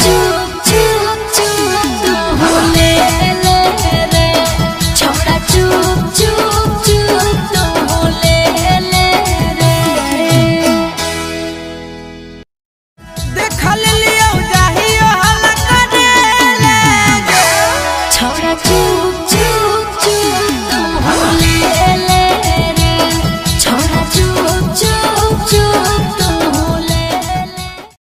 do